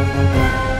Música